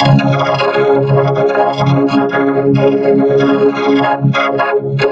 Thank you.